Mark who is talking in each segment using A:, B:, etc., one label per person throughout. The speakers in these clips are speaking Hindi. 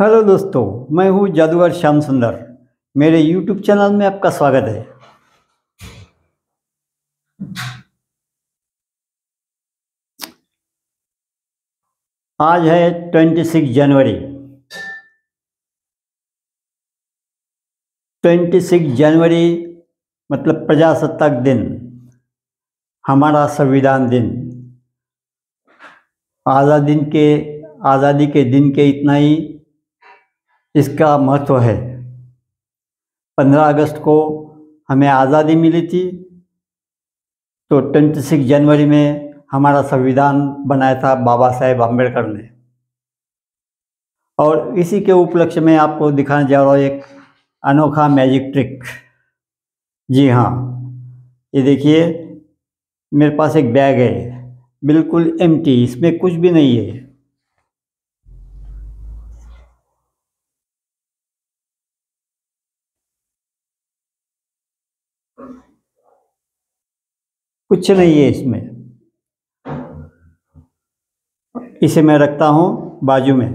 A: हेलो दोस्तों, मैं हूँ जादूगर श्याम सुंदर। मेरे यूट्यूब चैनल में आपका स्वागत है। आज है ट्वेंटी सिक्स जनवरी। ट्वेंटी सिक्स जनवरी मतलब प्रजासत्ताक दिन, हमारा संविधान दिन। आज़ादी के आज़ादी के दिन के इतना ही इसका महत्व है। पंद्रह अगस्त को हमें आज़ादी मिली थी तो ट्वेंटी सिक्स जनवरी में हमारा संविधान बनाया था बाबा साहेब आम्बेडकर ने। और इसी के उपलक्ष्य में आपको दिखाने जा रहा हूँ एक अनोखा मैजिक ट्रिक जी हाँ ये देखिए, मेरे पास एक बैग है, बिल्कुल एम्प्टी इसमें कुछ भी नहीं है। कुछ नहीं है इसमें। इसे मैं रखता हूँ बाजू में।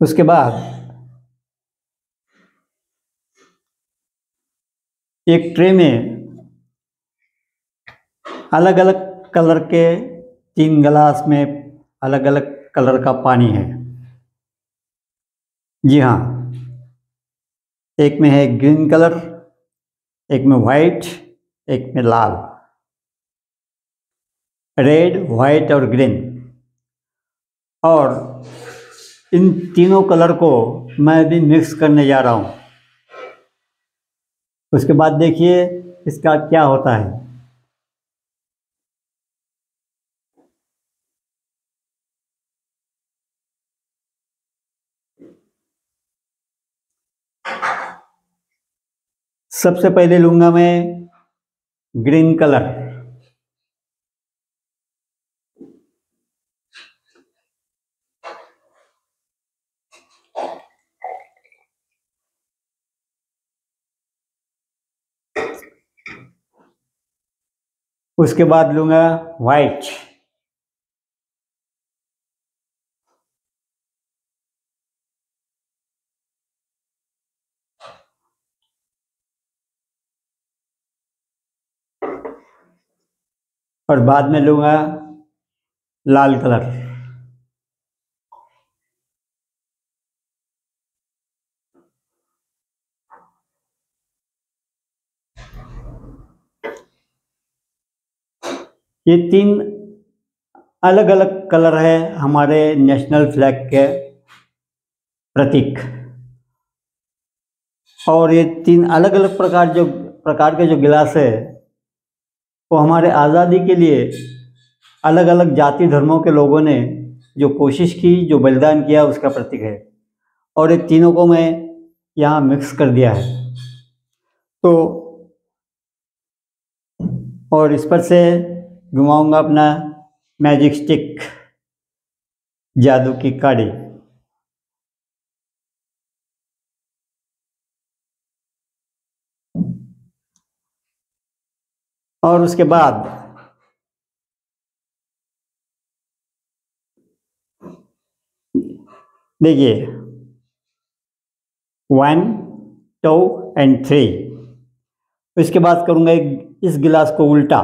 A: उसके बाद एक ट्रे में अलग अलग कलर के तीन गिलास में अलग अलग कलर का पानी है। जी हाँ। एक में है ग्रीन कलर, एक में वाइट एक में लाल। रेड वाइट और ग्रीन। और इन तीनों कलर को मैं भी मिक्स करने जा रहा हूँ। उसके बाद देखिए इसका क्या होता है। सबसे पहले लूँगा मैं ग्रीन कलर। उसके बाद लूँगा वाइट और बाद में लूँगा लाल कलर। ये तीन अलग अलग कलर है हमारे नेशनल फ्लैग के प्रतीक। और ये तीन अलग अलग प्रकार जो, प्रकार के जो गिलास है वो हमारे आज़ादी के लिए अलग अलग जाति धर्मों के लोगों ने जो कोशिश की, जो बलिदान किया, उसका प्रतीक है। और ये तीनों को मैं यहाँ मिक्स कर दिया है। तो और इस पर से घुमाऊँगा अपना मैजिक स्टिक जादू की काड़ी। और उसके बाद देखिए वन टू एंड थ्री इसके बाद करूँगा इस गिलास को उल्टा।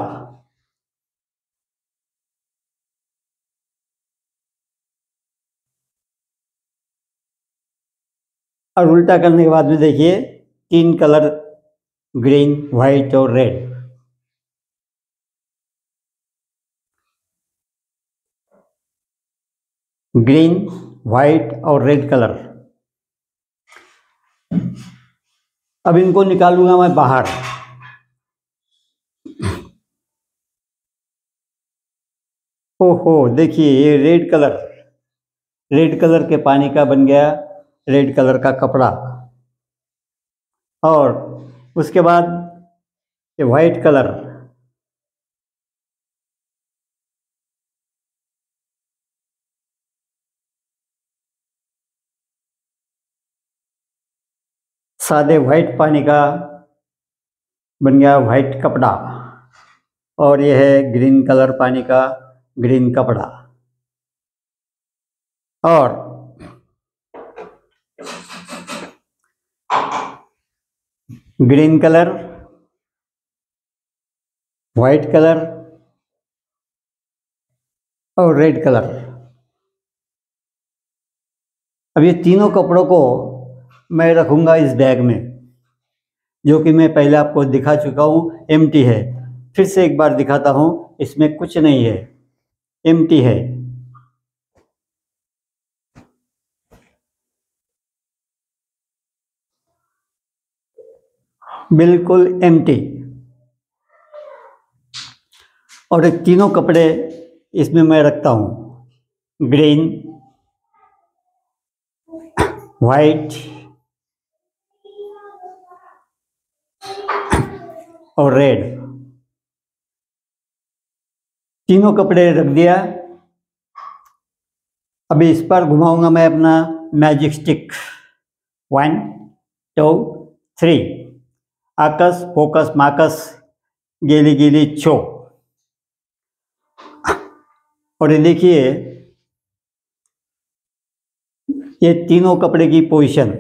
A: और उल्टा करने के बाद में देखिए, तीन कलर, ग्रीन वाइट और रेड। ग्रीन वाइट और रेड कलर। अब इनको निकालूँगा मैं बाहर। ओहो, देखिए ये रेड कलर। रेड कलर के पानी का बन गया रेड कलर का कपड़ा। और उसके बाद ये वाइट कलर। सादे वाइट पानी का बन गया वाइट कपड़ा। और यह है ग्रीन कलर पानी का ग्रीन कपड़ा। और ग्रीन कलर वाइट कलर और रेड कलर। अब ये तीनों कपड़ों को मैं रखूँगा इस बैग में, जो कि मैं पहले आपको दिखा चुका हूँ एम है। फिर से एक बार दिखाता हूँ, इसमें कुछ नहीं है। एम है। बिल्कुल एम और तीनों कपड़े इसमें मैं रखता हूँ। ग्रीन वाइट और रेड तीनों कपड़े रख दिया। अभी इस पर घुमाऊँगा मैं अपना magic stick one two three आकस, फोकस, माकस, गेली गेली छो। और ये देखिए, ये तीनों कपड़े की पोजीशन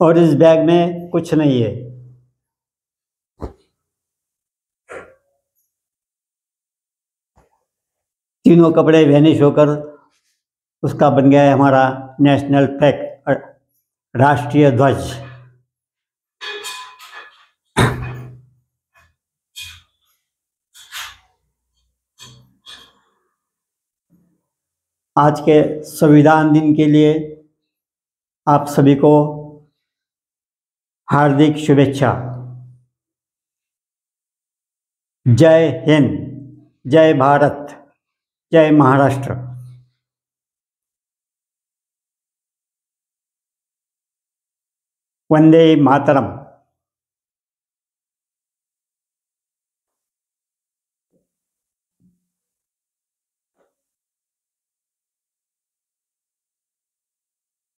A: और इस बैग में कुछ नहीं है। तीनों कपड़े वैनिश होकर उसका बन गया है हमारा नेशनल फ्लैग राष्ट्रीय ध्वज। आज के संविधान दिन के लिए आप सभी को हार्दिक शुभेच्छा। जय हिंद जय भारत जय महाराष्ट्र। वंदे मातरम।